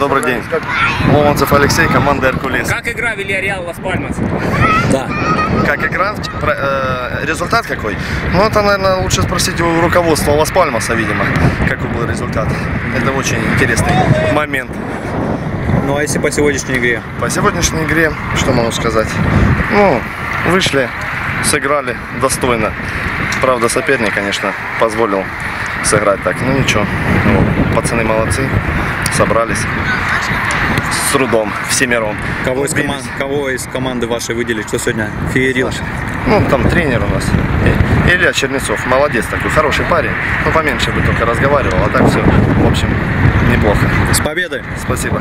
Добрый день. Ломонцев Алексей, команда «Эркулес». Как игра Вильяреал Лас Пальмас? Да. Как игра? Э, результат какой? Ну, это, наверное, лучше спросить у руководства Лас-Пальмаса, видимо, какой был результат. Это очень интересный момент. Ну а если по сегодняшней игре? По сегодняшней игре, что могу сказать? Ну, вышли, сыграли достойно. Правда, соперник, конечно, позволил сыграть так. Ну, ничего. Ну, пацаны молодцы, собрались с трудом, всемиром. Кого из, команд, кого из команды вашей выделить? Кто сегодня феерил? Ну, там тренер у нас. Илья Чернецов. Молодец такой, хороший парень. Ну, поменьше бы только разговаривал, а так все, в общем, неплохо. С победой! Спасибо.